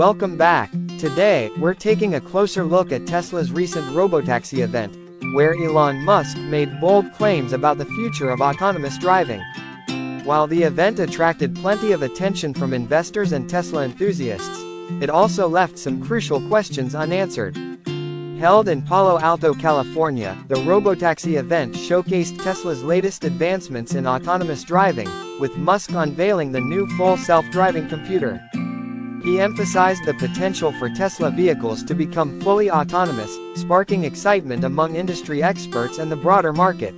Welcome back. Today, we're taking a closer look at Tesla's recent robotaxi event, where Elon Musk made bold claims about the future of autonomous driving. While the event attracted plenty of attention from investors and Tesla enthusiasts, it also left some crucial questions unanswered. Held in Palo Alto, California, the Robotaxi event showcased Tesla's latest advancements in autonomous driving, with Musk unveiling the new full self-driving computer. He emphasized the potential for Tesla vehicles to become fully autonomous, sparking excitement among industry experts and the broader market.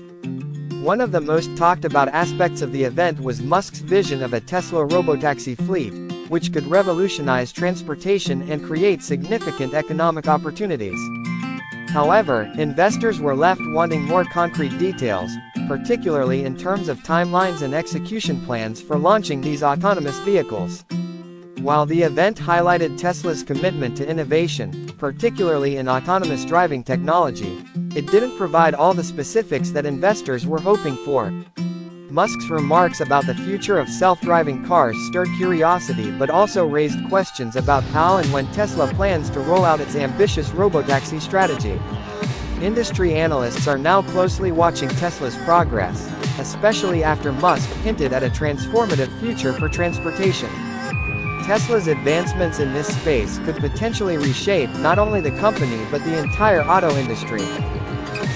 One of the most talked about aspects of the event was Musk's vision of a Tesla robotaxi fleet, which could revolutionize transportation and create significant economic opportunities. However, investors were left wanting more concrete details, particularly in terms of timelines and execution plans for launching these autonomous vehicles. While the event highlighted Tesla's commitment to innovation, particularly in autonomous driving technology, it didn't provide all the specifics that investors were hoping for. Musk's remarks about the future of self-driving cars stirred curiosity but also raised questions about how and when Tesla plans to roll out its ambitious robotaxi strategy. Industry analysts are now closely watching Tesla's progress, especially after Musk hinted at a transformative future for transportation. Tesla's advancements in this space could potentially reshape not only the company but the entire auto industry.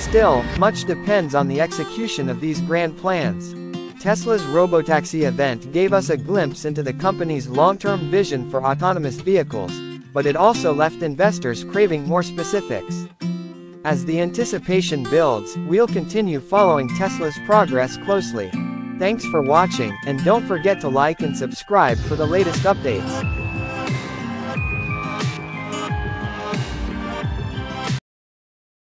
Still, much depends on the execution of these grand plans. Tesla's Robotaxi event gave us a glimpse into the company's long-term vision for autonomous vehicles, but it also left investors craving more specifics. As the anticipation builds, we'll continue following Tesla's progress closely. Thanks for watching, and don't forget to like and subscribe for the latest updates.